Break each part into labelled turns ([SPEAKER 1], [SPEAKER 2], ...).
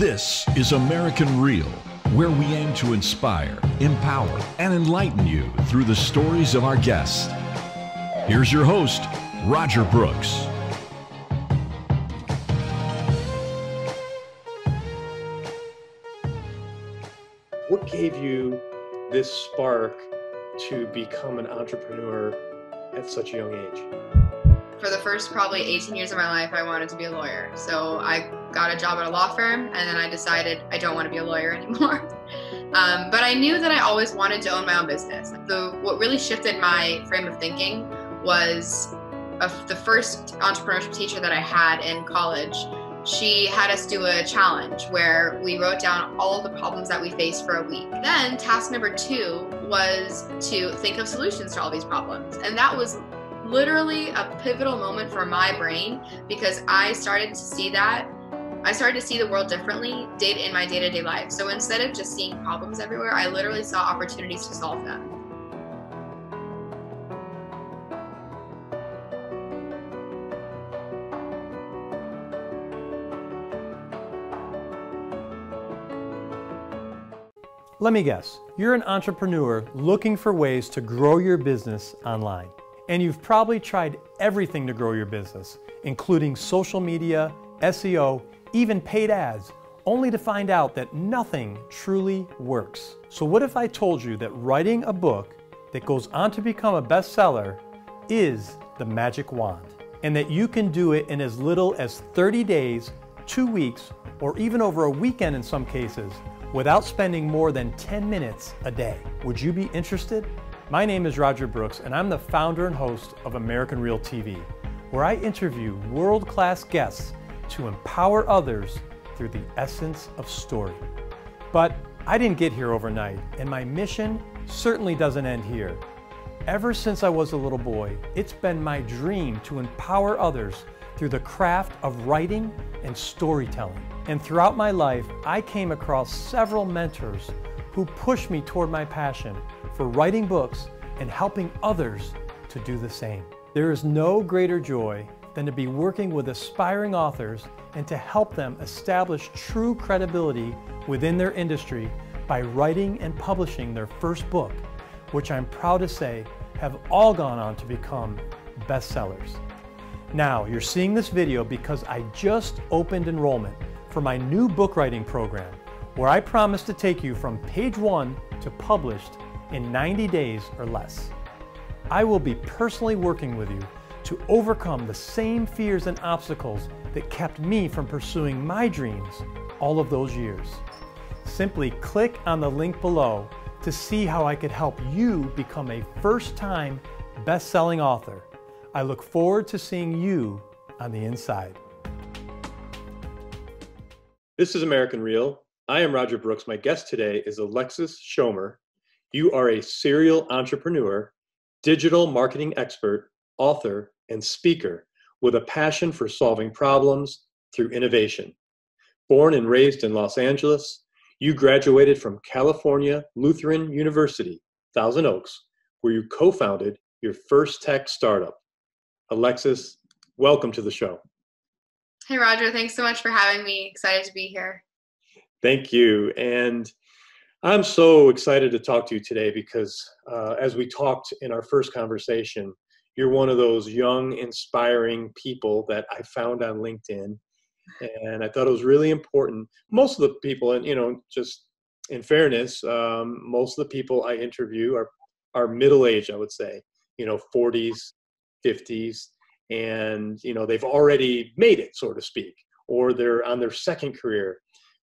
[SPEAKER 1] This is American Real, where we aim to inspire, empower, and enlighten you through the stories of our guests. Here's your host, Roger Brooks.
[SPEAKER 2] What gave you this spark to become an entrepreneur at such a young age?
[SPEAKER 3] For the first probably 18 years of my life, I wanted to be a lawyer. So I got a job at a law firm, and then I decided I don't want to be a lawyer anymore. Um, but I knew that I always wanted to own my own business. The what really shifted my frame of thinking was a, the first entrepreneurship teacher that I had in college. She had us do a challenge where we wrote down all the problems that we faced for a week. Then task number two was to think of solutions to all these problems, and that was literally a pivotal moment for my brain because I started to see that I started to see the world differently in my day to day life. So instead of just seeing problems everywhere, I literally saw opportunities to solve them.
[SPEAKER 4] Let me guess, you're an entrepreneur looking for ways to grow your business online. And you've probably tried everything to grow your business, including social media, SEO, even paid ads, only to find out that nothing truly works. So, what if I told you that writing a book that goes on to become a bestseller is the magic wand, and that you can do it in as little as 30 days, two weeks, or even over a weekend in some cases, without spending more than 10 minutes a day? Would you be interested? My name is Roger Brooks, and I'm the founder and host of American Real TV, where I interview world class guests to empower others through the essence of story. But I didn't get here overnight, and my mission certainly doesn't end here. Ever since I was a little boy, it's been my dream to empower others through the craft of writing and storytelling. And throughout my life, I came across several mentors who pushed me toward my passion for writing books and helping others to do the same. There is no greater joy than to be working with aspiring authors and to help them establish true credibility within their industry by writing and publishing their first book, which I'm proud to say have all gone on to become bestsellers. Now, you're seeing this video because I just opened enrollment for my new book writing program, where I promise to take you from page one to published in 90 days or less. I will be personally working with you to overcome the same fears and obstacles that kept me from pursuing my dreams all of those years. Simply click on the link below to see how I could help you become a first time best selling author. I look forward to seeing you on the inside.
[SPEAKER 2] This is American Real. I am Roger Brooks. My guest today is Alexis Schomer. You are a serial entrepreneur, digital marketing expert, author, and speaker with a passion for solving problems through innovation. Born and raised in Los Angeles, you graduated from California Lutheran University, Thousand Oaks, where you co founded your first tech startup. Alexis, welcome to the show.
[SPEAKER 3] Hey, Roger. Thanks so much for having me. Excited to be here.
[SPEAKER 2] Thank you. And I'm so excited to talk to you today because uh, as we talked in our first conversation, you're one of those young, inspiring people that I found on LinkedIn. And I thought it was really important. Most of the people, and you know, just in fairness, um, most of the people I interview are are middle age, I would say, you know, 40s, 50s, and you know, they've already made it, so to speak, or they're on their second career.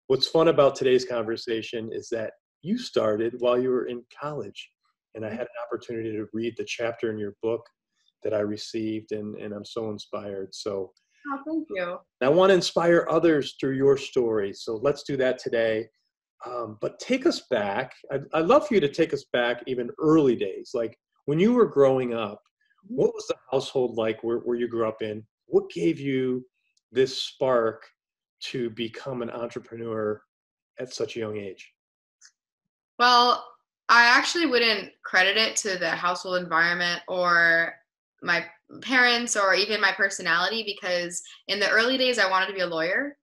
[SPEAKER 2] What's fun about today's conversation is that you started while you were in college, and I had an opportunity to read the chapter in your book that I received, and, and I'm so inspired. So,
[SPEAKER 3] oh, thank you.
[SPEAKER 2] I want to inspire others through your story. So, let's do that today. Um, but take us back. I'd, I'd love for you to take us back even early days, like when you were growing up. What was the household like where, where you grew up in? What gave you this spark to become an entrepreneur at such a young age?
[SPEAKER 3] Well, I actually wouldn't credit it to the household environment or my parents or even my personality because in the early days I wanted to be a lawyer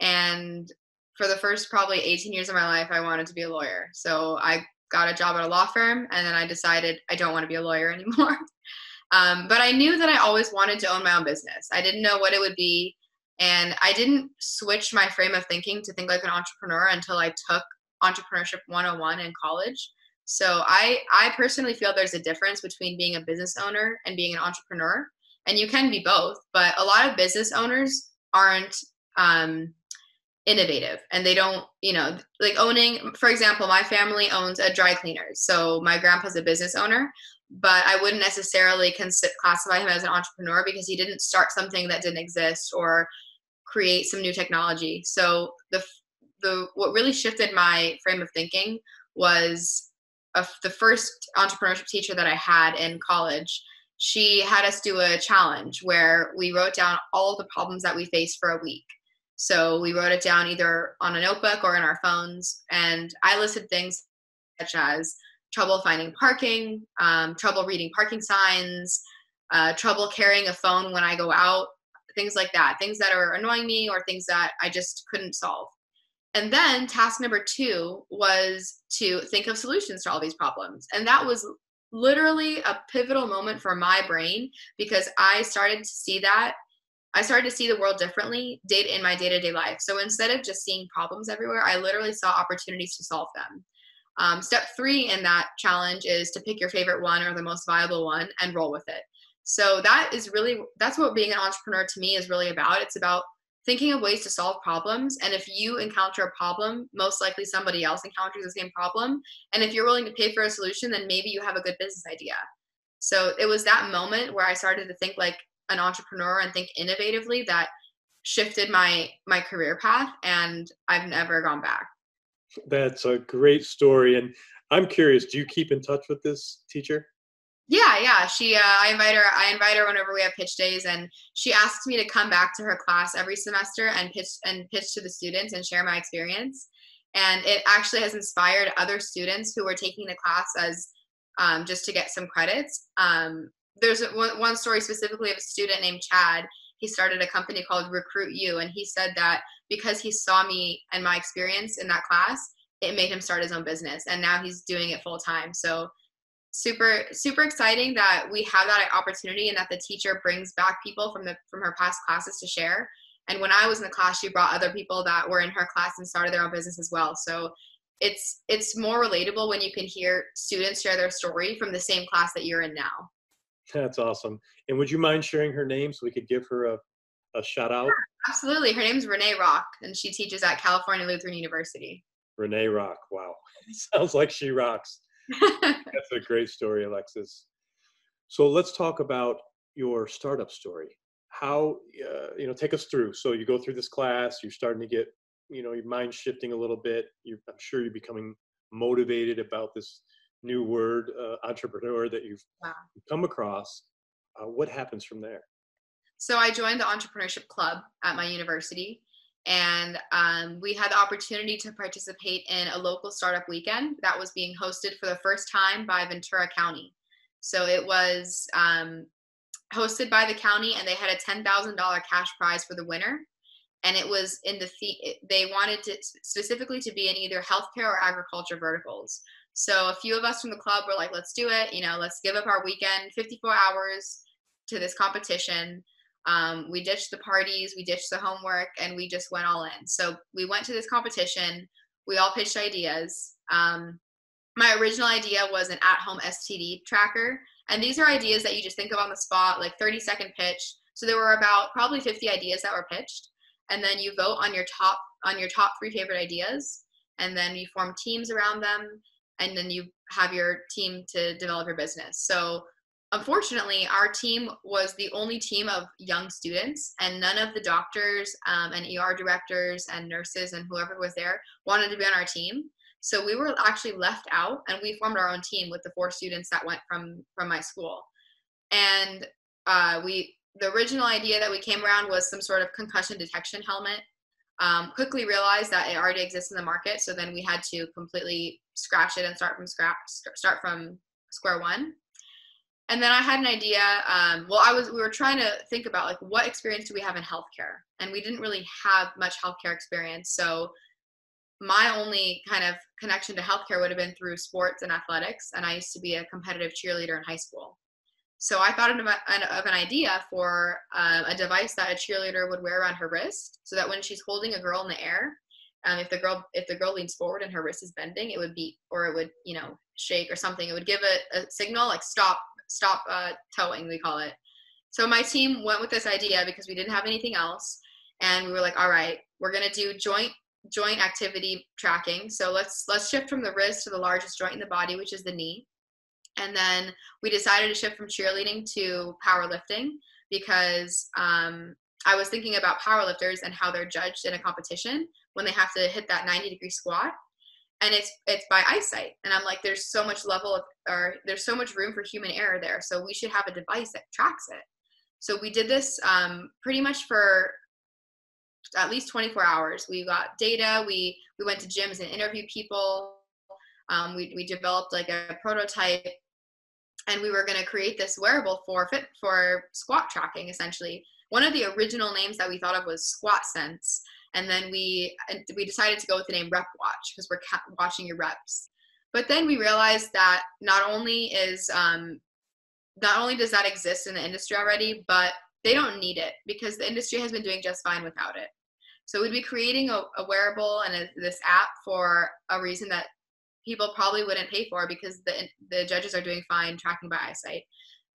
[SPEAKER 3] and for the first probably 18 years of my life, I wanted to be a lawyer. So I got a job at a law firm, and then I decided I don't want to be a lawyer anymore. um, but I knew that I always wanted to own my own business. I didn't know what it would be, and I didn't switch my frame of thinking to think like an entrepreneur until I took entrepreneurship 101 in college. So I I personally feel there's a difference between being a business owner and being an entrepreneur, and you can be both. But a lot of business owners aren't um, innovative and they don't you know like owning for example my family owns a dry cleaner, so my grandpa's a business owner but i wouldn't necessarily classify him as an entrepreneur because he didn't start something that didn't exist or create some new technology so the the what really shifted my frame of thinking was a, the first entrepreneurship teacher that i had in college she had us do a challenge where we wrote down all the problems that we faced for a week so we wrote it down either on a notebook or in our phones. And I listed things such as trouble finding parking, um, trouble reading parking signs, uh, trouble carrying a phone when I go out, things like that, things that are annoying me or things that I just couldn't solve. And then task number two was to think of solutions to all these problems. And that was literally a pivotal moment for my brain because I started to see that I started to see the world differently in my day to day life. So instead of just seeing problems everywhere, I literally saw opportunities to solve them. Um, step three in that challenge is to pick your favorite one or the most viable one and roll with it. So that is really that's what being an entrepreneur to me is really about. It's about thinking of ways to solve problems. And if you encounter a problem, most likely somebody else encounters the same problem. And if you're willing to pay for a solution, then maybe you have a good business idea. So it was that moment where I started to think like an entrepreneur and think innovatively that shifted my my career path and I've never gone back.
[SPEAKER 2] That's a great story and I'm curious do you keep in touch with this teacher?
[SPEAKER 3] Yeah, yeah. She uh, I invite her I invite her whenever we have pitch days and she asks me to come back to her class every semester and pitch and pitch to the students and share my experience. And it actually has inspired other students who were taking the class as um, just to get some credits. Um, there's one story specifically of a student named Chad. He started a company called Recruit You, and he said that because he saw me and my experience in that class, it made him start his own business, and now he's doing it full time. So super super exciting that we have that opportunity and that the teacher brings back people from the from her past classes to share and when i was in the class she brought other people that were in her class and started their own business as well so it's it's more relatable when you can hear students share their story from the same class that you're in now
[SPEAKER 2] that's awesome. And would you mind sharing her name so we could give her a, a shout out?
[SPEAKER 3] absolutely. Her name is Renee Rock, and she teaches at California Lutheran University.
[SPEAKER 2] Renee Rock. Wow. Sounds like she rocks. That's a great story, Alexis. So let's talk about your startup story. How, uh, you know, take us through. So you go through this class, you're starting to get, you know, your mind shifting a little bit. You're, I'm sure you're becoming motivated about this new word uh, entrepreneur that you've wow. come across uh, what happens from there
[SPEAKER 3] so i joined the entrepreneurship club at my university and um, we had the opportunity to participate in a local startup weekend that was being hosted for the first time by ventura county so it was um, hosted by the county and they had a $10000 cash prize for the winner and it was in the they wanted to specifically to be in either healthcare or agriculture verticals so a few of us from the club were like, let's do it. You know, let's give up our weekend, 54 hours to this competition. Um, we ditched the parties, we ditched the homework, and we just went all in. So we went to this competition. We all pitched ideas. Um, my original idea was an at-home STD tracker, and these are ideas that you just think of on the spot, like 30 second pitch. So there were about probably 50 ideas that were pitched, and then you vote on your top on your top three favorite ideas, and then you form teams around them and then you have your team to develop your business. So unfortunately, our team was the only team of young students, and none of the doctors um, and ER directors and nurses and whoever was there wanted to be on our team. So we were actually left out, and we formed our own team with the four students that went from from my school. And uh, we the original idea that we came around was some sort of concussion detection helmet um, quickly realized that it already exists in the market. So then we had to completely scratch it and start from scratch, start from square one. And then I had an idea. Um, well, I was we were trying to think about like what experience do we have in healthcare, and we didn't really have much healthcare experience. So my only kind of connection to healthcare would have been through sports and athletics, and I used to be a competitive cheerleader in high school. So I thought of an idea for uh, a device that a cheerleader would wear around her wrist, so that when she's holding a girl in the air, um, if the girl if the girl leans forward and her wrist is bending, it would beep or it would you know shake or something. It would give a, a signal like stop stop uh, towing we call it. So my team went with this idea because we didn't have anything else, and we were like, all right, we're gonna do joint joint activity tracking. So let's let's shift from the wrist to the largest joint in the body, which is the knee. And then we decided to shift from cheerleading to powerlifting because um, I was thinking about powerlifters and how they're judged in a competition when they have to hit that 90 degree squat. And it's it's by eyesight. And I'm like, there's so much level of or there's so much room for human error there. So we should have a device that tracks it. So we did this um, pretty much for at least 24 hours. We got data. We we went to gyms and interviewed people. Um, we we developed like a prototype, and we were going to create this wearable for fit for squat tracking. Essentially, one of the original names that we thought of was Squat Sense, and then we we decided to go with the name Rep Watch because we're watching your reps. But then we realized that not only is um, not only does that exist in the industry already, but they don't need it because the industry has been doing just fine without it. So we'd be creating a, a wearable and a, this app for a reason that people probably wouldn't pay for because the the judges are doing fine tracking by eyesight.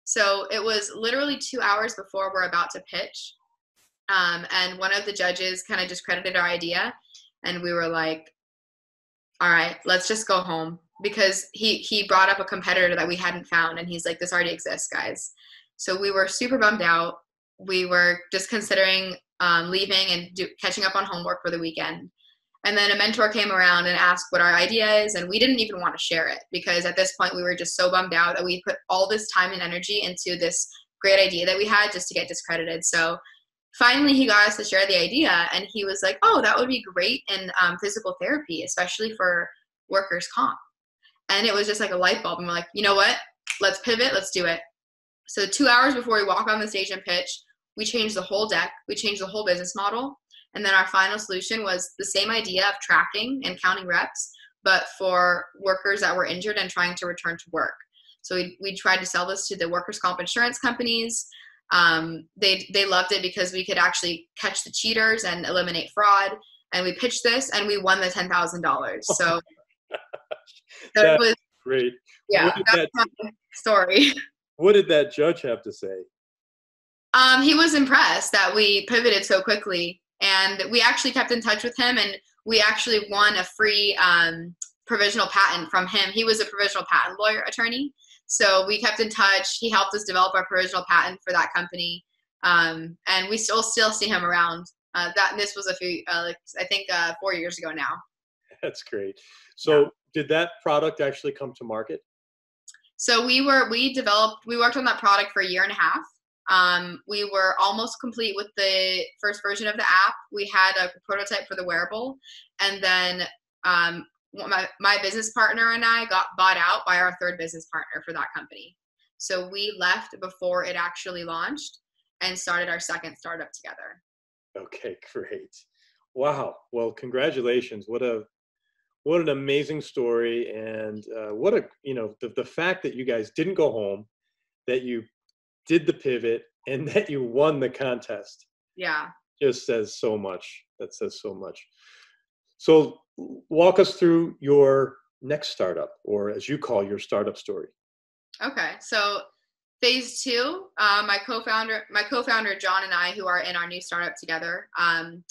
[SPEAKER 3] So it was literally two hours before we're about to pitch, um, and one of the judges kind of discredited our idea, and we were like, "All right, let's just go home." Because he he brought up a competitor that we hadn't found, and he's like, "This already exists, guys." So we were super bummed out. We were just considering um, leaving and do, catching up on homework for the weekend. And then a mentor came around and asked what our idea is, and we didn't even want to share it because at this point we were just so bummed out that we put all this time and energy into this great idea that we had just to get discredited. So finally he got us to share the idea, and he was like, "Oh, that would be great in um, physical therapy, especially for workers' comp." And it was just like a light bulb, and we're like, "You know what? Let's pivot. Let's do it." So two hours before we walk on the stage and pitch, we changed the whole deck, we changed the whole business model. And then our final solution was the same idea of tracking and counting reps, but for workers that were injured and trying to return to work. So we, we tried to sell this to the workers' comp insurance companies. Um, they, they loved it because we could actually catch the cheaters and eliminate fraud. And we pitched this and we won the $10,000. So
[SPEAKER 2] that was great.
[SPEAKER 3] Yeah, that's that, my story.
[SPEAKER 2] What did that judge have to say?
[SPEAKER 3] Um, he was impressed that we pivoted so quickly, and we actually kept in touch with him, and we actually won a free um, provisional patent from him. He was a provisional patent lawyer attorney, so we kept in touch. He helped us develop our provisional patent for that company, um, and we still still see him around. Uh, that this was a few, uh, like, I think, uh, four years ago now.
[SPEAKER 2] That's great. So, yeah. did that product actually come to market?
[SPEAKER 3] So we were we developed we worked on that product for a year and a half um, we were almost complete with the first version of the app. We had a prototype for the wearable, and then um, my, my business partner and I got bought out by our third business partner for that company. So we left before it actually launched and started our second startup together.
[SPEAKER 2] Okay, great. Wow. Well, congratulations. What a what an amazing story and uh, what a you know the, the fact that you guys didn't go home that you did the pivot and that you won the contest.
[SPEAKER 3] Yeah.
[SPEAKER 2] Just says so much. That says so much. So walk us through your next startup or as you call your startup story.
[SPEAKER 3] Okay. So phase two, uh, my co-founder, my co-founder John and I, who are in our new startup together, um,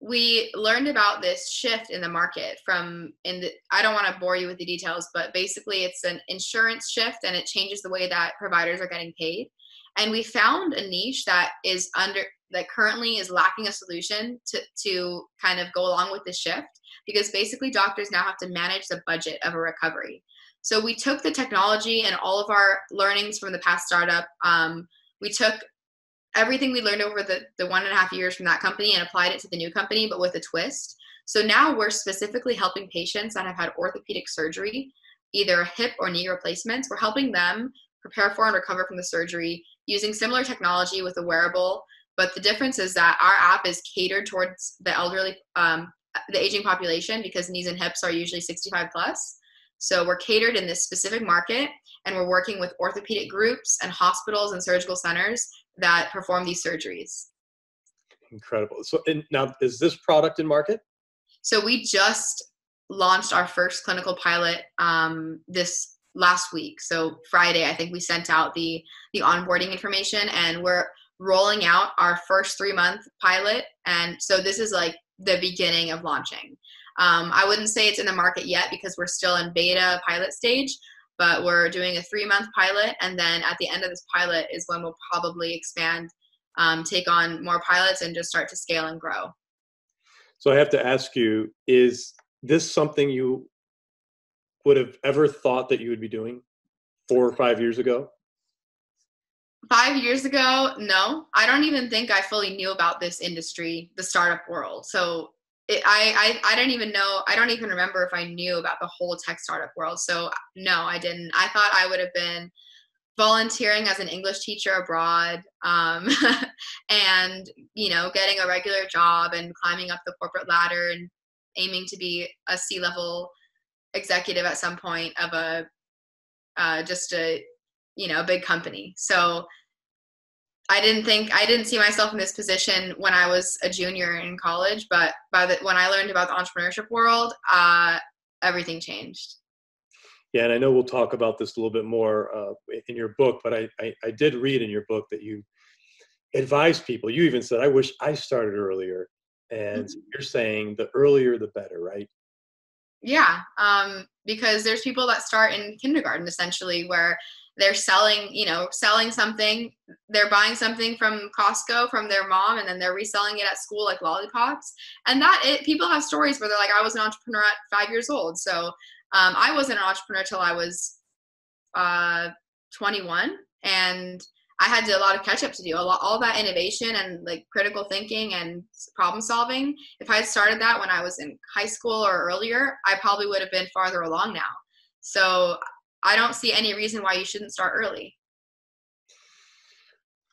[SPEAKER 3] we learned about this shift in the market from in the i don't want to bore you with the details but basically it's an insurance shift and it changes the way that providers are getting paid and we found a niche that is under that currently is lacking a solution to to kind of go along with the shift because basically doctors now have to manage the budget of a recovery. So we took the technology and all of our learnings from the past startup um, we took everything we learned over the, the one and a half years from that company and applied it to the new company but with a twist. So now we're specifically helping patients that have had orthopedic surgery either hip or knee replacements. We're helping them prepare for and recover from the surgery using similar technology with a wearable. But the difference is that our app is catered towards the elderly um, the aging population because knees and hips are usually 65 plus. So we're catered in this specific market, and we're working with orthopedic groups and hospitals and surgical centers that perform these surgeries.
[SPEAKER 2] Incredible. So now, is this product in market?
[SPEAKER 3] So we just launched our first clinical pilot um, this last week. So Friday, I think we sent out the the onboarding information, and we're rolling out our first three month pilot. And so this is like the beginning of launching. Um, I wouldn't say it's in the market yet because we're still in beta pilot stage, but we're doing a three month pilot. And then at the end of this pilot is when we'll probably expand, um, take on more pilots, and just start to scale and grow.
[SPEAKER 2] So I have to ask you is this something you would have ever thought that you would be doing four or five years ago?
[SPEAKER 3] Five years ago, no. I don't even think I fully knew about this industry, the startup world. So it, I, I I don't even know. I don't even remember if I knew about the whole tech startup world. So no, I didn't. I thought I would have been volunteering as an English teacher abroad, um, and you know, getting a regular job and climbing up the corporate ladder and aiming to be a C level executive at some point of a uh, just a you know a big company. So I didn't think I didn't see myself in this position when I was a junior in college, but by the when I learned about the entrepreneurship world, uh, everything changed.
[SPEAKER 2] Yeah, and I know we'll talk about this a little bit more uh, in your book, but I, I, I did read in your book that you advise people. You even said, "I wish I started earlier," and mm-hmm. you're saying the earlier the better, right?
[SPEAKER 3] Yeah, um, because there's people that start in kindergarten essentially, where they're selling, you know, selling something. They're buying something from Costco from their mom, and then they're reselling it at school like lollipops. And that it, people have stories where they're like, "I was an entrepreneur at five years old." So um, I wasn't an entrepreneur till I was uh, 21, and I had to, a lot of catch up to do. A lot, all that innovation and like critical thinking and problem solving. If I had started that when I was in high school or earlier, I probably would have been farther along now. So I don't see any reason why you shouldn't start early.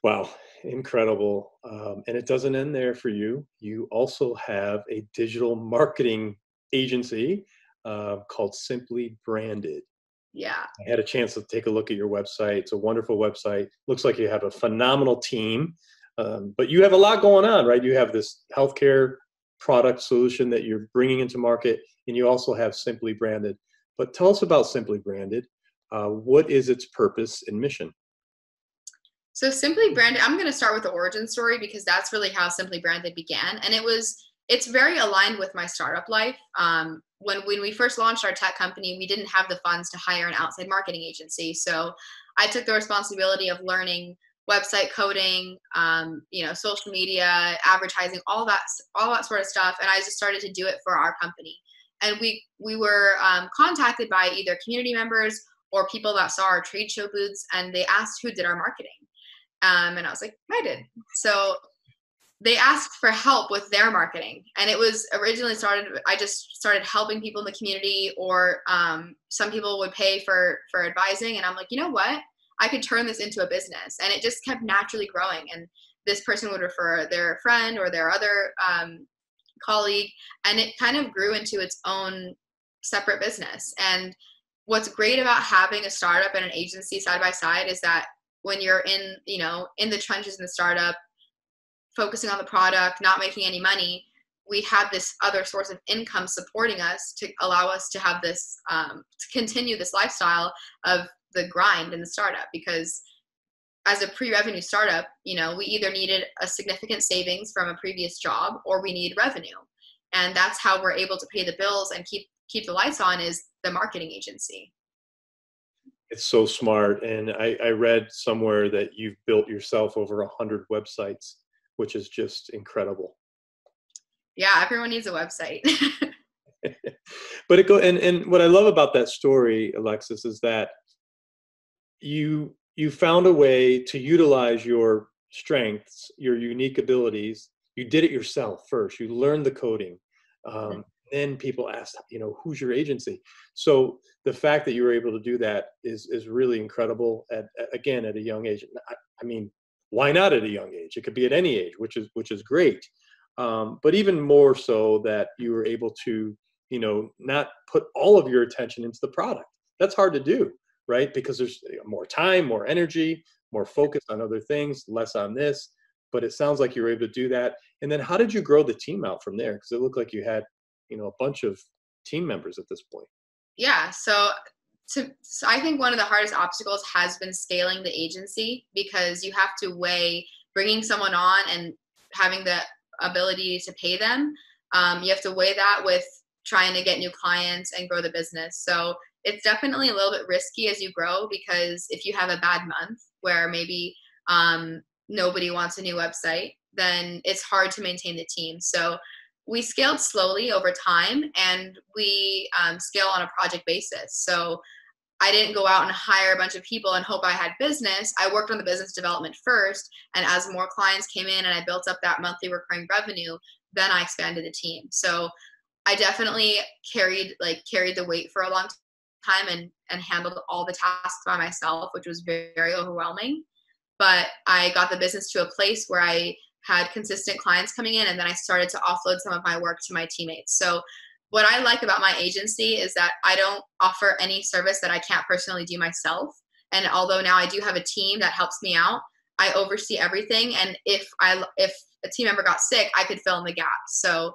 [SPEAKER 2] Wow, incredible. Um, and it doesn't end there for you. You also have a digital marketing agency uh, called Simply Branded.
[SPEAKER 3] Yeah.
[SPEAKER 2] I had a chance to take a look at your website. It's a wonderful website. Looks like you have a phenomenal team, um, but you have a lot going on, right? You have this healthcare product solution that you're bringing into market, and you also have Simply Branded. But tell us about Simply Branded uh, what is its purpose and mission?
[SPEAKER 3] So Simply Branded, I'm going to start with the origin story because that's really how Simply Branded began, and it was it's very aligned with my startup life. Um, when when we first launched our tech company, we didn't have the funds to hire an outside marketing agency, so I took the responsibility of learning website coding, um, you know, social media, advertising, all that all that sort of stuff, and I just started to do it for our company. And we we were um, contacted by either community members or people that saw our trade show booths and they asked who did our marketing. Um, and I was like, I did. So they asked for help with their marketing. And it was originally started, I just started helping people in the community or um, some people would pay for, for advising. And I'm like, you know what? I could turn this into a business. And it just kept naturally growing. And this person would refer their friend or their other um, colleague. And it kind of grew into its own separate business. And what's great about having a startup and an agency side by side is that when you're in you know in the trenches in the startup focusing on the product not making any money we have this other source of income supporting us to allow us to have this um, to continue this lifestyle of the grind in the startup because as a pre-revenue startup you know we either needed a significant savings from a previous job or we need revenue and that's how we're able to pay the bills and keep keep the lights on is the marketing agency.
[SPEAKER 2] It's so smart. And I, I read somewhere that you've built yourself over a hundred websites, which is just incredible.
[SPEAKER 3] Yeah, everyone needs a website.
[SPEAKER 2] but it go and, and what I love about that story, Alexis, is that you you found a way to utilize your strengths, your unique abilities. You did it yourself first. You learned the coding. Um, then people asked, you know, who's your agency? So the fact that you were able to do that is is really incredible. At, again, at a young age. I, I, mean, why not at a young age? It could be at any age, which is which is great. um, but even more so that you were able to you know not put all of your attention into the product. That's hard to do right? Because there's more time more energy more focus on other things less on this. But it sounds like you were able to do that. And then how did you grow the team out from there? Because it looked like you had you know a bunch of team members at this point.
[SPEAKER 3] Yeah so to, so I think one of the hardest obstacles has been scaling the agency because you have to weigh bringing someone on and having the ability to pay them. Um, you have to weigh that with trying to get new clients and grow the business. So it's definitely a little bit risky as you grow because if you have a bad month where maybe um, nobody wants a new website, then it's hard to maintain the team. So we scaled slowly over time and we um, scale on a project basis. So I didn't go out and hire a bunch of people and hope I had business. I worked on the business development first. And as more clients came in and I built up that monthly recurring revenue, then I expanded the team. So I definitely carried like carried the weight for a long time and and handled all the tasks by myself, which was very, very overwhelming. But I got the business to a place where I had consistent clients coming in and then I started to offload some of my work to my teammates. So what I like about my agency is that I don't offer any service that I can't personally do myself. And although now I do have a team that helps me out, I oversee everything. And if I if a team member got sick, I could fill in the gap. So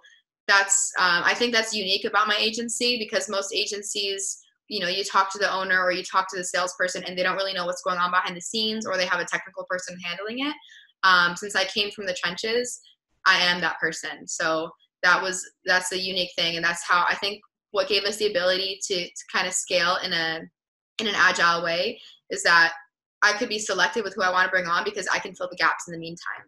[SPEAKER 3] that's um, I think that's unique about my agency because most agencies, you know, you talk to the owner or you talk to the salesperson and they don't really know what's going on behind the scenes or they have a technical person handling it. Um, since I came from the trenches, I am that person. So that was that's a unique thing. And that's how i think what gave us the ability to, to kind of scale in a in an agile way is that i could be selective with who i want to bring on because i can fill the gaps in the meantime.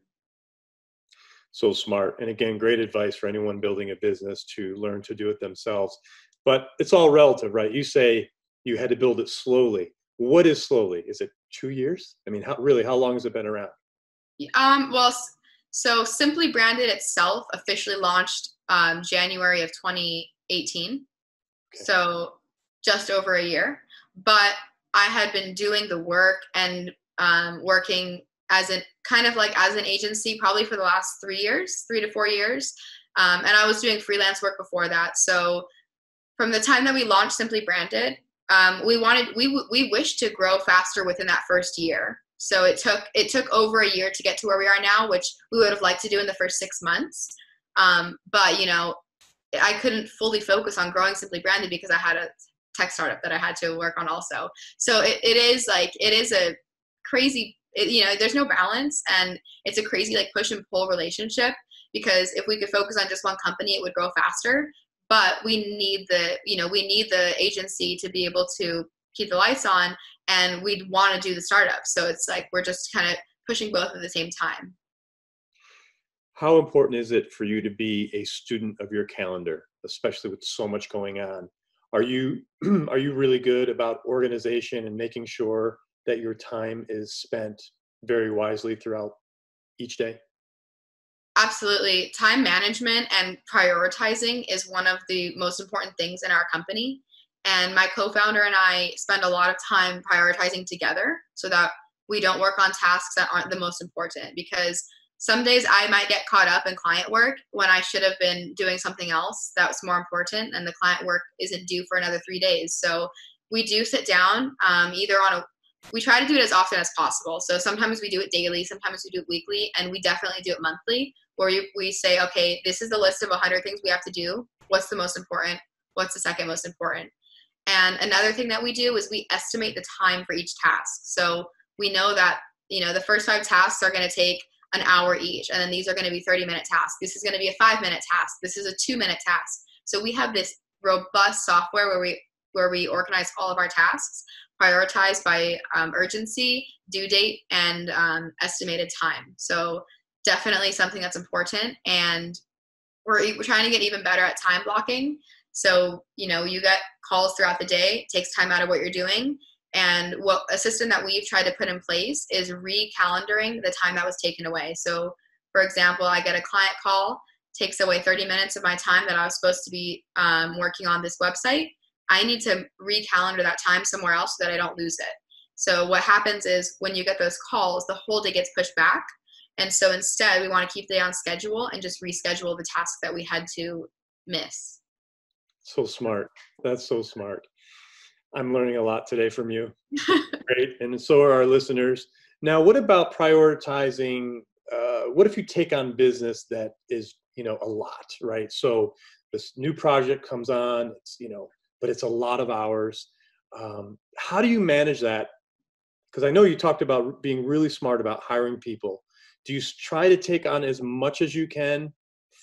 [SPEAKER 2] So smart. And again great advice for anyone building a business to learn to do it themselves. But it's all relative right? You say you had to build it slowly. What is slowly? Is it two years? I mean how really how long has it been around?
[SPEAKER 3] Um well so Simply Branded itself officially launched um, January of 2018. Okay. So just over a year. But I had been doing the work and um, working as an kind of like as an agency probably for the last three years, three to four years. Um, and I was doing freelance work before that. So from the time that we launched Simply Branded, um, we wanted we we wished to grow faster within that first year. So it took it took over a year to get to where we are now, which we would have liked to do in the first six months. Um, but you know, I couldn't fully focus on growing Simply Branded because I had a tech startup that I had to work on also. So it, it is like it is a crazy. It, you know, there's no balance, and it's a crazy like push and pull relationship. Because if we could focus on just one company, it would grow faster. But we need the you know we need the agency to be able to keep the lights on and we'd want to do the startup. So it's like we're just kind of pushing both at the same time.
[SPEAKER 2] How important is it for you to be a student of your calendar, especially with so much going on? Are you are you really good about organization and making sure that your time is spent very wisely throughout each day?
[SPEAKER 3] Absolutely. Time management and prioritizing is one of the most important things in our company. And my co founder and I spend a lot of time prioritizing together so that we don't work on tasks that aren't the most important because some days I might get caught up in client work when I should have been doing something else that was more important, and the client work isn't due for another three days. So we do sit down um, either on a we try to do it as often as possible. So sometimes we do it daily, sometimes we do it weekly, and we definitely do it monthly, where we, we say, okay, this is the list of 100 things we have to do. What's the most important? What's the second most important? And another thing that we do is we estimate the time for each task. So we know that, you know, the first five tasks are going to take an hour each. And then these are going to be 30 minute tasks. This is going to be a five minute task. This is a two minute task. So we have this robust software where we where we organize all of our tasks, prioritized by um, urgency, due date, and um, estimated time. So definitely something that's important. And we're, we're trying to get even better at time blocking. So, you know, you get calls throughout the day, takes time out of what you're doing. And what a system that we've tried to put in place is recalendaring the time that was taken away. So, for example, I get a client call, takes away 30 minutes of my time that I was supposed to be um, working on this website. I need to recalendar that time somewhere else so that I don't lose it. So, what happens is when you get those calls, the whole day gets pushed back. And so instead, we want to keep the on schedule and just reschedule the tasks that we had to miss.
[SPEAKER 2] So smart. That's so smart. I'm learning a lot today from you. Great. And so are our listeners. Now, what about prioritizing? Uh, what if you take on business that is, you know, a lot, right? So this new project comes on, it's, you know, but it's a lot of hours. Um, how do you manage that? Because I know you talked about being really smart about hiring people. Do you try to take on as much as you can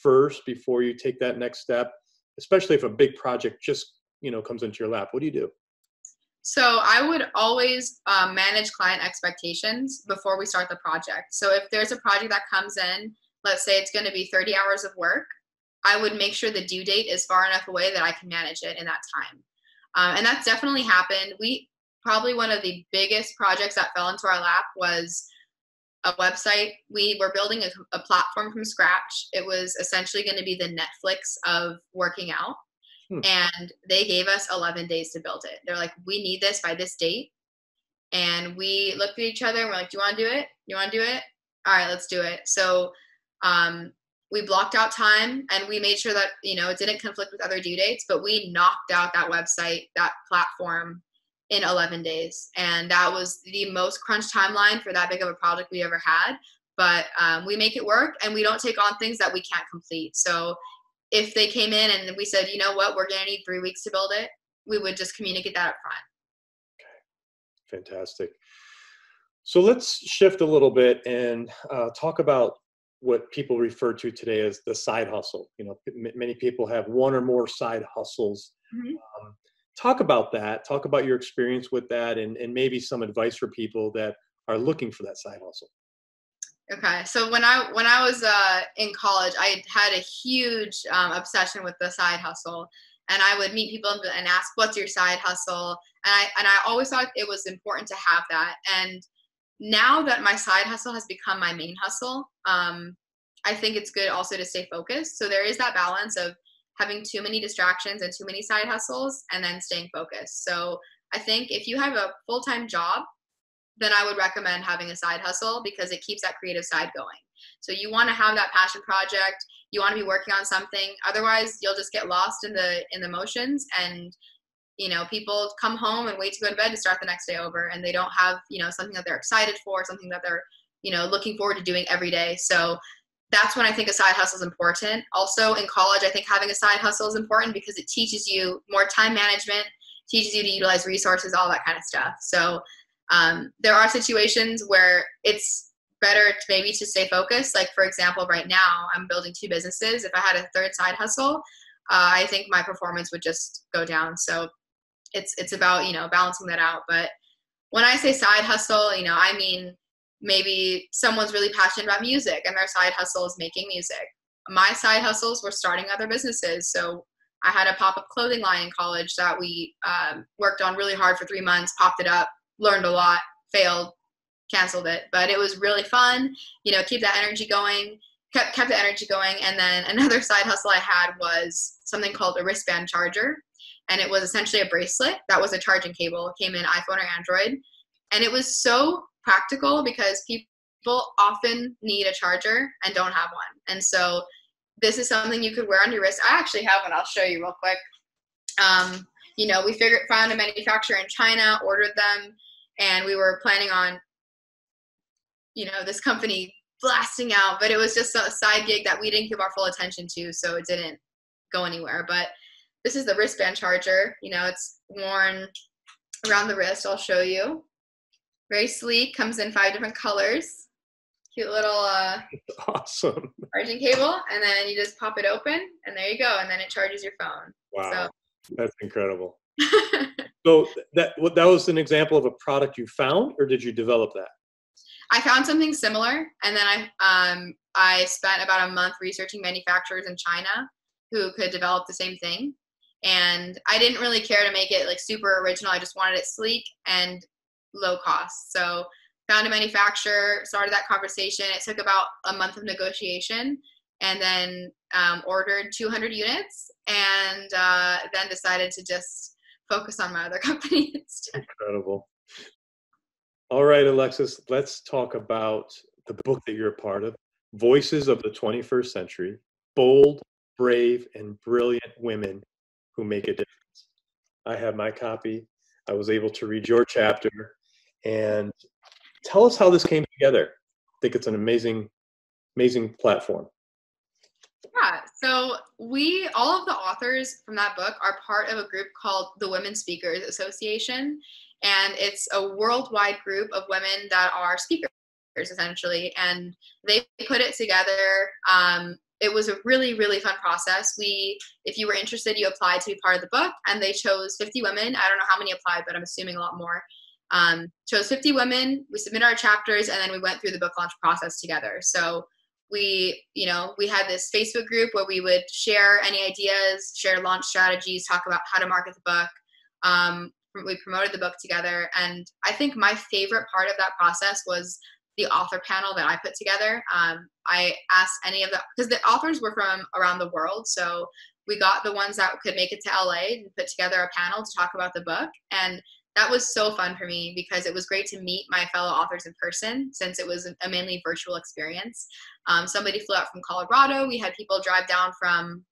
[SPEAKER 2] first before you take that next step? Especially if a big project just, you know, comes into your lap. What do you do?
[SPEAKER 3] So I would always um, manage client expectations before we start the project. So if there's a project that comes in, let's say it's going to be 30 hours of work, I would make sure the due date is far enough away that I can manage it in that time. Um, and that's definitely happened. We probably one of the biggest projects that fell into our lap was a website. We were building a, a platform from scratch. It was essentially going to be the Netflix of working out. Hmm. And they gave us 11 days to build it. They're like, we need this by this date. And we looked at each other and we're like, do you want to do it? You want to do it? All right, let's do it. So um, we blocked out time and we made sure that, you know, it didn't conflict with other due dates, but we knocked out that website, that platform in 11 days. And that was the most crunch timeline for that big of a project we ever had. But um, we make it work and we don't take on things that we can't complete. So if they came in and we said, you know what, we're going to need three weeks to build it, we would just communicate that up
[SPEAKER 2] front. Okay, fantastic. So let's shift a little bit and uh, talk about what people refer to today as the side hustle. You know, many people have one or more side hustles. Mm-hmm. Um, talk about that. Talk about your experience with that, and, and maybe some advice for people that are looking for that side hustle.
[SPEAKER 3] Okay, so when I when I was uh, in college, I had a huge um, obsession with the side hustle, and I would meet people and ask, "What's your side hustle?" And I and I always thought it was important to have that. And now that my side hustle has become my main hustle, um, I think it's good also to stay focused. So there is that balance of having too many distractions and too many side hustles, and then staying focused. So I think if you have a full time job then I would recommend having a side hustle because it keeps that creative side going. So you want to have that passion project, you want to be working on something. Otherwise, you'll just get lost in the in the motions and you know, people come home and wait to go to bed to start the next day over and they don't have, you know, something that they're excited for, something that they're, you know, looking forward to doing every day. So that's when I think a side hustle is important. Also in college, I think having a side hustle is important because it teaches you more time management, teaches you to utilize resources, all that kind of stuff. So um, there are situations where it's better to maybe to stay focused. Like for example, right now I'm building two businesses. If I had a third side hustle, uh, I think my performance would just go down. So it's it's about you know balancing that out. But when I say side hustle, you know I mean maybe someone's really passionate about music and their side hustle is making music. My side hustles were starting other businesses. So I had a pop up clothing line in college that we um, worked on really hard for three months, popped it up, learned a lot, failed, canceled it. But it was really fun, you know, keep that energy going, kept, kept the energy going. And then another side hustle I had was something called a wristband charger. And it was essentially a bracelet that was a charging cable, came in iPhone or Android. And it was so practical because people often need a charger and don't have one. And so this is something you could wear on your wrist. I actually have one. I'll show you real quick. Um, you know, we figured found a manufacturer in China, ordered them, and we were planning on you know this company blasting out but it was just a side gig that we didn't give our full attention to so it didn't go anywhere but this is the wristband charger you know it's worn around the wrist i'll show you very sleek comes in five different colors cute little uh
[SPEAKER 2] awesome
[SPEAKER 3] charging cable and then you just pop it open and there you go and then it charges your phone
[SPEAKER 2] wow so. that's incredible so that that was an example of a product you found, or did you develop that?
[SPEAKER 3] I found something similar, and then I um, I spent about a month researching manufacturers in China who could develop the same thing. And I didn't really care to make it like super original. I just wanted it sleek and low cost. So found a manufacturer, started that conversation. It took about a month of negotiation, and then um, ordered 200 units, and uh, then decided to just focus on my other company instead.
[SPEAKER 2] Incredible. All right, Alexis, let's talk about the book that you're a part of, Voices of the 21st Century Bold, Brave, and Brilliant Women Who Make a Difference. I have my copy. I was able to read your chapter. And tell us how this came together. I think it's an amazing, amazing platform.
[SPEAKER 3] Yeah, so we, all of the authors from that book, are part of a group called the Women Speakers Association. And it's a worldwide group of women that are speakers, essentially. And they put it together. Um, it was a really, really fun process. We, if you were interested, you applied to be part of the book, and they chose 50 women. I don't know how many applied, but I'm assuming a lot more. Um, chose 50 women. We submitted our chapters, and then we went through the book launch process together. So we you know we had this facebook group where we would share any ideas share launch strategies talk about how to market the book um, we promoted the book together and i think my favorite part of that process was the author panel that i put together um, i asked any of the because the authors were from around the world so we got the ones that could make it to la and put together a panel to talk about the book and that was so fun for me because it was great to meet my fellow authors in person since it was a mainly virtual experience. Um, somebody flew out from Colorado. We had people drive down from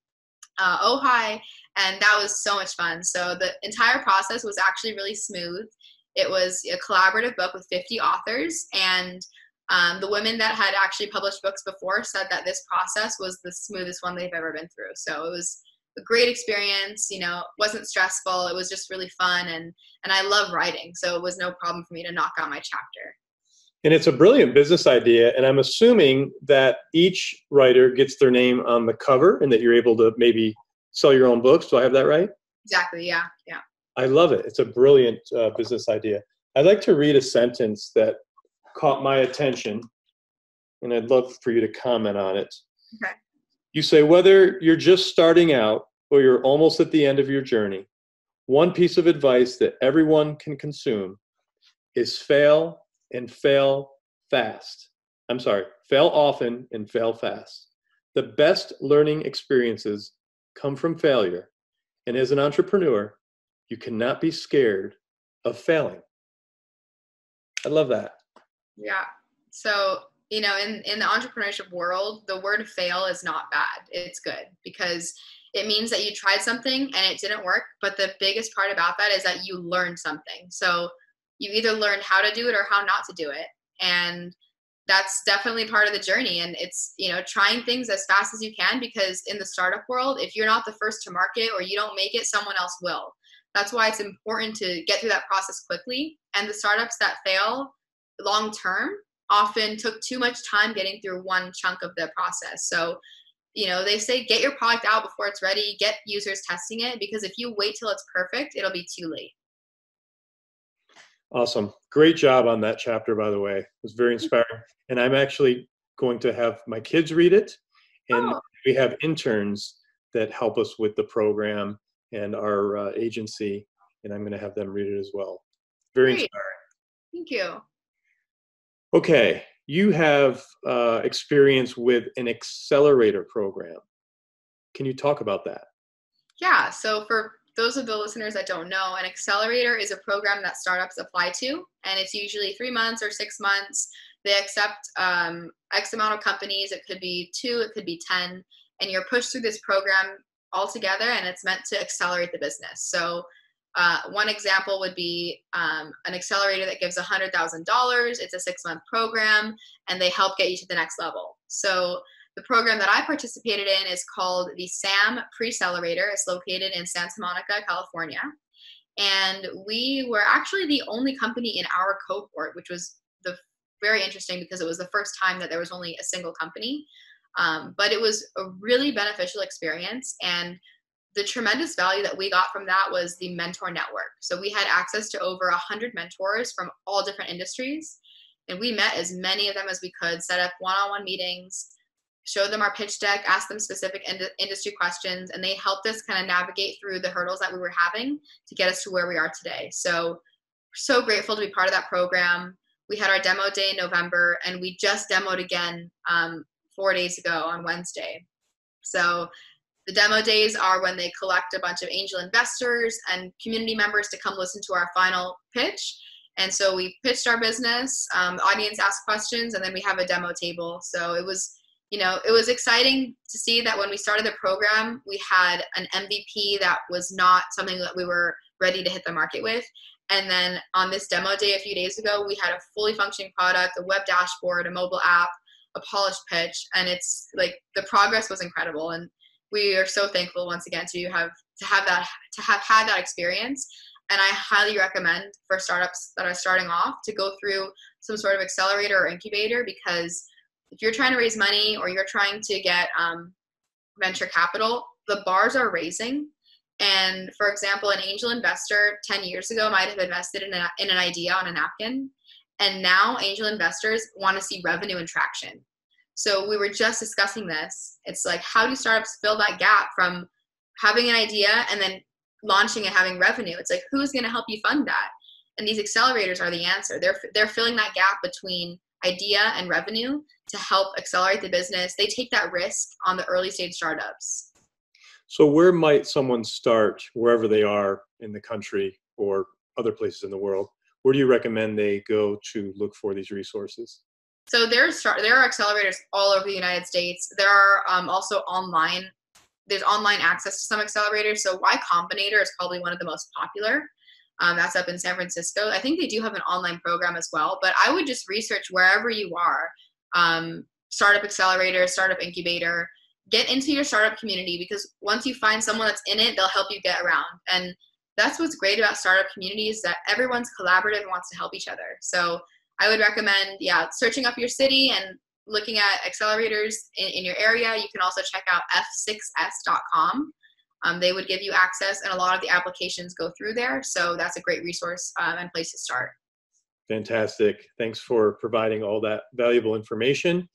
[SPEAKER 3] uh, Ojai, and that was so much fun. So the entire process was actually really smooth. It was a collaborative book with 50 authors, and um, the women that had actually published books before said that this process was the smoothest one they've ever been through. So it was a great experience. You know, wasn't stressful. It was just really fun, and and I love writing, so it was no problem for me to knock out my chapter.
[SPEAKER 2] And it's a brilliant business idea, and I'm assuming that each writer gets their name on the cover, and that you're able to maybe sell your own books. Do I have that right?
[SPEAKER 3] Exactly. Yeah. Yeah.
[SPEAKER 2] I love it. It's a brilliant uh, business idea. I'd like to read a sentence that caught my attention, and I'd love for you to comment on it.
[SPEAKER 3] Okay.
[SPEAKER 2] You say whether you're just starting out or you're almost at the end of your journey, one piece of advice that everyone can consume is fail and fail fast. I'm sorry, fail often and fail fast. The best learning experiences come from failure. And as an entrepreneur, you cannot be scared of failing. I love that.
[SPEAKER 3] Yeah. So you know in in the entrepreneurship world the word fail is not bad it's good because it means that you tried something and it didn't work but the biggest part about that is that you learned something. So you either learned how to do it or how not to do it. And that's definitely part of the journey. And it's you know trying things as fast as you can because in the startup world if you're not the first to market or you don't make it someone else will. That's why it's important to get through that process quickly. And the startups that fail long term often took too much time getting through one chunk of the process. So, you know, they say get your product out before it's ready, get users testing it, because if you wait till it's perfect, it'll be too late.
[SPEAKER 2] Awesome. Great job on that chapter, by the way. It was very inspiring. And I'm actually going to have my kids read it. And oh. we have interns that help us with the program and our uh, agency. And I'm going to have them read it as well. Very Great. inspiring.
[SPEAKER 3] Thank you.
[SPEAKER 2] Okay, you have uh, experience with an accelerator program. Can you talk about that?
[SPEAKER 3] Yeah, so for those of the listeners that don't know, an accelerator is a program that startups apply to, and it's usually three months or six months. They accept um, X amount of companies. It could be two, it could be 10, and you're pushed through this program altogether, and it's meant to accelerate the business. So uh, one example would be um, an accelerator that gives $100,000. It's a six month program and they help get you to the next level. So, the program that I participated in is called the SAM Precelerator. It's located in Santa Monica, California. And we were actually the only company in our cohort, which was the very interesting because it was the first time that there was only a single company. Um, but it was a really beneficial experience. And the tremendous value that we got from that was the mentor network. So we had access to over 100 mentors from all different industries. And we met as many of them as we could, set up one on one meetings, showed them our pitch deck, asked them specific ind- industry questions, and they helped us kind of navigate through the hurdles that we were having to get us to where we are today. So, so grateful to be part of that program. We had our demo day in November, and we just demoed again um, four days ago on Wednesday. So the demo days are when they collect a bunch of angel investors and community members to come listen to our final pitch. And so we pitched our business, um, audience asked questions, and then we have a demo table. So it was, you know, it was exciting to see that when we started the program, we had an MVP that was not something that we were ready to hit the market with. And then on this demo day a few days ago, we had a fully functioning product, a web dashboard, a mobile app, a polished pitch, and it's like the progress was incredible. And we are so thankful once again to have to have that to have had that experience and I highly recommend for startups that are starting off to go through some sort of accelerator or incubator because if you're trying to raise money or you're trying to get um, venture capital, the bars are raising. And for example, an angel investor 10 years ago might have invested in, a, in an idea on a napkin. And now angel investors want to see revenue and traction. So we were just discussing this. It's like, how do startups fill that gap from having an idea and then launching and having revenue. It's like who's going to help you fund that? And these accelerators are the answer. They're they're filling that gap between idea and revenue to help accelerate the business. They take that risk on the early stage startups.
[SPEAKER 2] So where might someone start wherever they are in the country or other places in the world? Where do you recommend they go to look for these resources?
[SPEAKER 3] So there's there are accelerators all over the United States. There are um, also online there's online access to some accelerators. So Y Combinator is probably one of the most popular. Um, that's up in San Francisco. I think they do have an online program as well, but I would just research wherever you are. Um, startup accelerator, startup incubator. Get into your startup community because once you find someone that's in it, they'll help you get around. And that's what's great about startup communities that everyone's collaborative and wants to help each other. So I would recommend, yeah, searching up your city and looking at accelerators in, in your area, you can also check out f6s.com. Um, they would give you access, and a lot of the applications go through there. So that's a great resource um, and place to start.
[SPEAKER 2] Fantastic. Thanks for providing all that valuable information.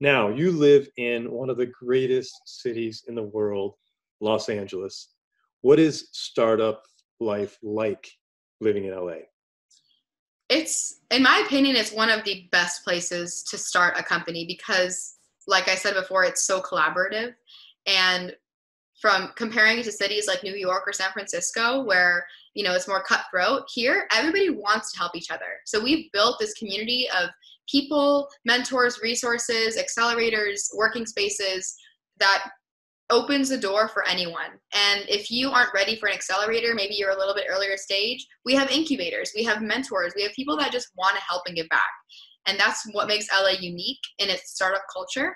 [SPEAKER 2] Now, you live in one of the greatest cities in the world, Los Angeles. What is startup life like living in LA?
[SPEAKER 3] It's in my opinion it's one of the best places to start a company because like i said before it's so collaborative. And from comparing it to cities like new york or san francisco where you know it's more cutthroat here everybody wants to help each other. So we've built this community of people mentors resources accelerators working spaces that opens the door for anyone. And if you aren't ready for an accelerator, maybe you're a little bit earlier stage, we have incubators, we have mentors, we have people that just want to help and give back. And that's what makes LA unique in its startup culture.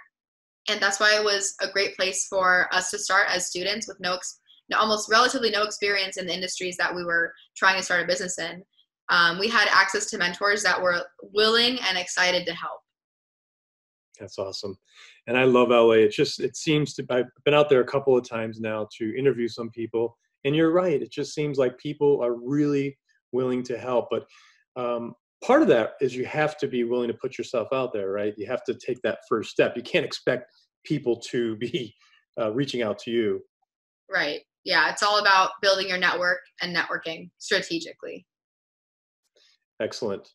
[SPEAKER 3] And that's why it was a great place for us to start as students with no, almost relatively no experience in the industries that we were trying to start a business in. Um, we had access to mentors that were willing and excited to help.
[SPEAKER 2] That's awesome. And I love LA. It just it seems to I've been out there a couple of times now to interview some people. And you're right. It just seems like people are really willing to help. But um, part of that is you have to be willing to put yourself out there, right? You have to take that first step. You can't expect people to be uh, reaching out to you.
[SPEAKER 3] Right. Yeah. It's all about building your network and networking strategically.
[SPEAKER 2] Excellent.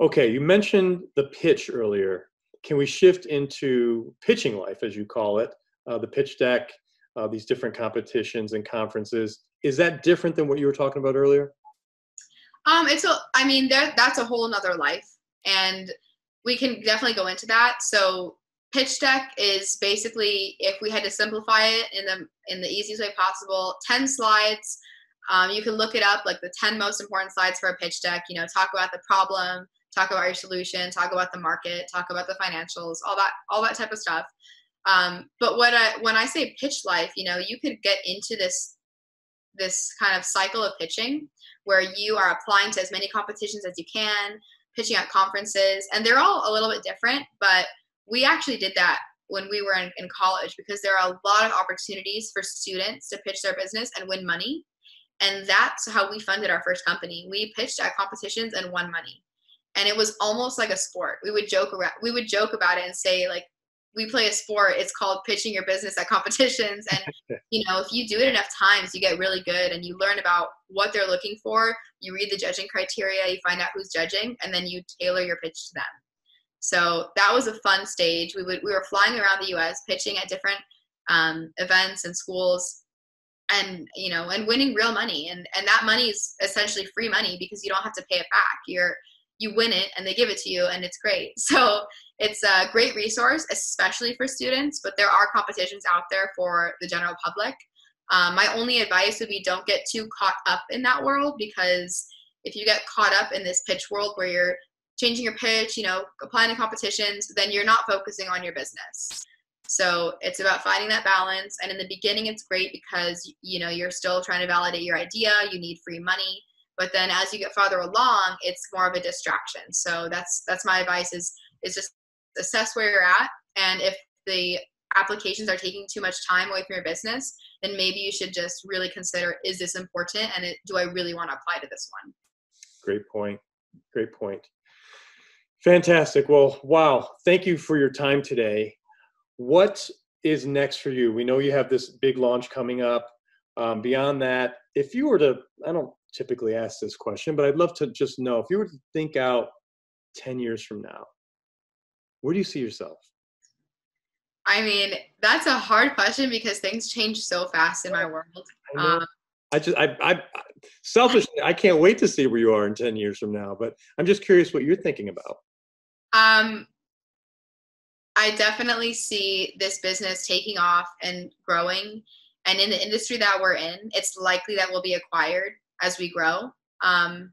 [SPEAKER 2] Okay. You mentioned the pitch earlier can we shift into pitching life, as you call it, uh, the pitch deck, uh, these different competitions and conferences? Is that different than what you were talking about earlier?
[SPEAKER 3] Um, it's a, I mean, that that's a whole another life, and we can definitely go into that. So, pitch deck is basically, if we had to simplify it in the in the easiest way possible, ten slides. Um, you can look it up, like the ten most important slides for a pitch deck. You know, talk about the problem, talk about your solution, talk about the market, talk about the financials, all that, all that type of stuff. Um, but what I, when I say pitch life, you know, you could get into this, this kind of cycle of pitching where you are applying to as many competitions as you can, pitching at conferences, and they're all a little bit different, but we actually did that when we were in, in college because there are a lot of opportunities for students to pitch their business and win money. And that's how we funded our first company. We pitched at competitions and won money and it was almost like a sport. We would joke around, we would joke about it and say like, we play a sport. It's called pitching your business at competitions, and you know if you do it enough times, you get really good, and you learn about what they're looking for. You read the judging criteria, you find out who's judging, and then you tailor your pitch to them. So that was a fun stage. We would we were flying around the U.S. pitching at different um, events and schools, and you know and winning real money and and that money is essentially free money because you don't have to pay it back you're you win it and they give it to you and it's great so it's a great resource especially for students but there are competitions out there for the general public um, my only advice would be don't get too caught up in that world because if you get caught up in this pitch world where you're changing your pitch you know applying to competitions then you're not focusing on your business so it's about finding that balance. And in the beginning, it's great because you know you're still trying to validate your idea. You need free money, but then as you get farther along, it's more of a distraction. So that's that's my advice is is just assess where you're at, and if the applications are taking too much time away from your business, then maybe you should just really consider: is this important, and it, do I really want to apply to this one?
[SPEAKER 2] Great point. Great point. Fantastic. Well, wow. Thank you for your time today what is next for you? We know you have this big launch coming up. Um, beyond that, if you were to, I don't typically ask this question, but I'd love to just know if you were to think out 10 years from now, where do you see yourself?
[SPEAKER 3] I mean, that's a hard question because things change so fast in my world.
[SPEAKER 2] I, um, I just, I, I, selfishly, I can't wait to see where you are in 10 years from now, but I'm just curious what you're thinking about.
[SPEAKER 3] Um, I definitely see this business taking off and growing. And in the industry that we're in, it's likely that we'll be acquired as we grow. Um,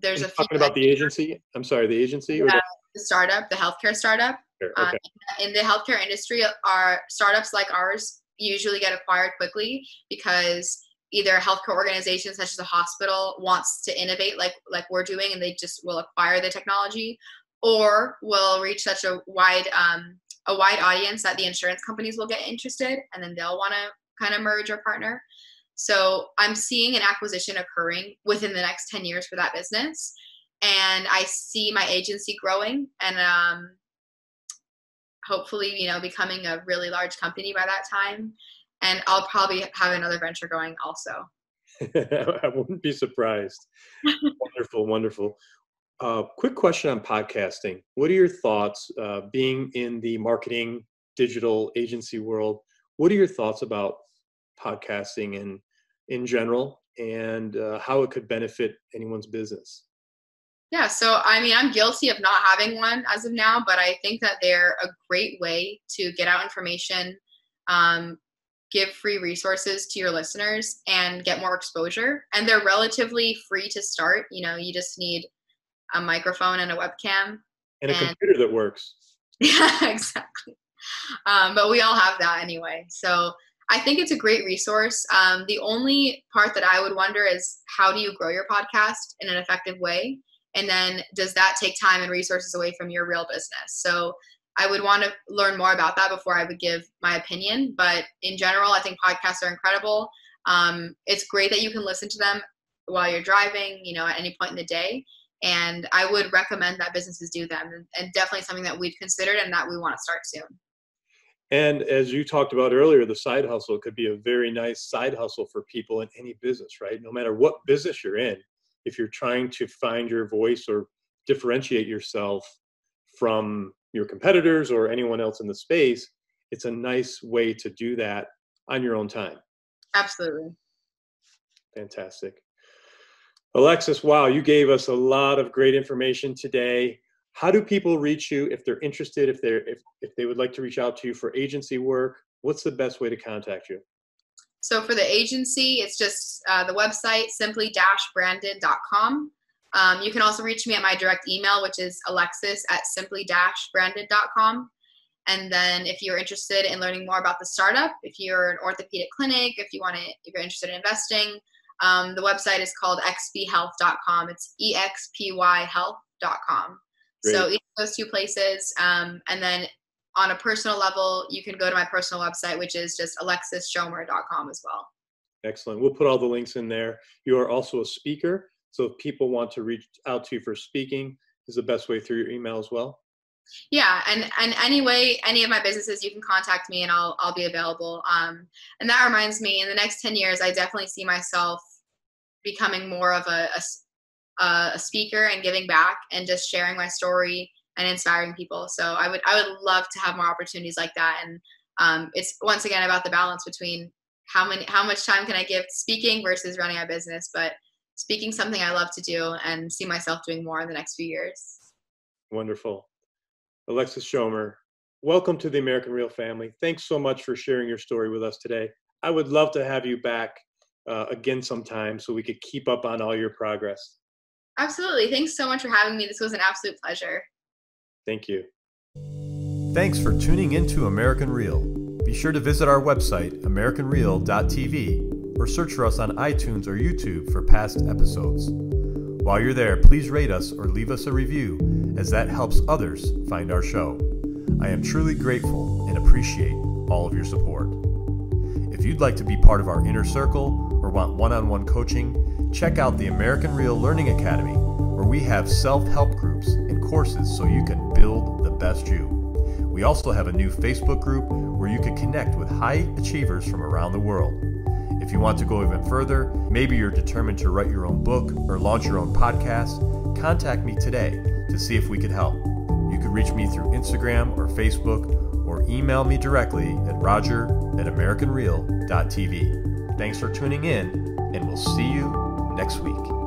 [SPEAKER 3] there's
[SPEAKER 2] a talking about the agency. I'm sorry, the agency
[SPEAKER 3] yeah, the-, the startup, the healthcare startup.
[SPEAKER 2] Okay. Um,
[SPEAKER 3] in the healthcare industry, our startups like ours usually get acquired quickly because either a healthcare organization such as a hospital wants to innovate like like we're doing and they just will acquire the technology or will reach such a wide um, a wide audience that the insurance companies will get interested and then they'll want to kind of merge or partner so i'm seeing an acquisition occurring within the next 10 years for that business and i see my agency growing and um, hopefully you know becoming a really large company by that time and i'll probably have another venture going also
[SPEAKER 2] i wouldn't be surprised wonderful wonderful uh, quick question on podcasting. What are your thoughts, uh, being in the marketing digital agency world? What are your thoughts about podcasting in in general, and uh, how it could benefit anyone's business?
[SPEAKER 3] Yeah, so I mean, I'm guilty of not having one as of now, but I think that they're a great way to get out information, um, give free resources to your listeners, and get more exposure. And they're relatively free to start. You know, you just need a microphone and a webcam
[SPEAKER 2] and a and, computer that works
[SPEAKER 3] yeah exactly um, but we all have that anyway so i think it's a great resource. Um, the only part that i would wonder is how do you grow your podcast in an effective way? And then does that take time and resources away from your real business? So i would want to learn more about that before i would give my opinion but in general i think podcasts are incredible. Um, it's great that you can listen to them while you're driving you know at any point in the day and I would recommend that businesses do them, and definitely something that we've considered and that we want to start soon.
[SPEAKER 2] And as you talked about earlier, the side hustle could be a very nice side hustle for people in any business, right? No matter what business you're in, if you're trying to find your voice or differentiate yourself from your competitors or anyone else in the space, it's a nice way to do that on your own time.
[SPEAKER 3] Absolutely.
[SPEAKER 2] Fantastic. Alexis, wow, you gave us a lot of great information today. How do people reach you if they're interested, if they're if, if they would like to reach out to you for agency work? What's the best way to contact you?
[SPEAKER 3] So for the agency, it's just uh, the website simply-branded.com. Um, you can also reach me at my direct email, which is alexis at simply-branded.com. And then if you're interested in learning more about the startup, if you're an orthopedic clinic, if you want to, if you're interested in investing, um, the website is called expyhealth.com. It's expyhealth.com. Great. So each of those two places. Um, and then on a personal level, you can go to my personal website, which is just alexisschomer.com as well.
[SPEAKER 2] Excellent. We'll put all the links in there. You are also a speaker. So if people want to reach out to you for speaking, is the best way through your email as well?
[SPEAKER 3] yeah and and anyway any of my businesses you can contact me and i'll i'll be available um and that reminds me in the next 10 years i definitely see myself becoming more of a, a, a speaker and giving back and just sharing my story and inspiring people so i would i would love to have more opportunities like that and um, it's once again about the balance between how many how much time can I give speaking versus running a business, but speaking something I love to do and see myself doing more in the next few years.
[SPEAKER 5] Wonderful. Alexis Schomer, welcome to the American Real family. Thanks so much for sharing your story with us today. I would love to have you back uh, again sometime so we could keep up on all your progress.
[SPEAKER 3] Absolutely. Thanks so much for having me. This was an absolute pleasure.
[SPEAKER 5] Thank you.
[SPEAKER 2] Thanks for tuning in to American Real. Be sure to visit our website, AmericanReal.tv, or search for us on iTunes or YouTube for past episodes. While you're there, please rate us or leave us a review, as that helps others find our show. I am truly grateful and appreciate all of your support. If you'd like to be part of our inner circle or want one on one coaching, check out the American Real Learning Academy, where we have self help groups and courses so you can build the best you. We also have a new Facebook group where you can connect with high achievers from around the world. If you want to go even further, maybe you're determined to write your own book or launch your own podcast, contact me today to see if we could help. You can reach me through Instagram or Facebook or email me directly at roger at americanreal.tv. Thanks for tuning in, and we'll see you next week.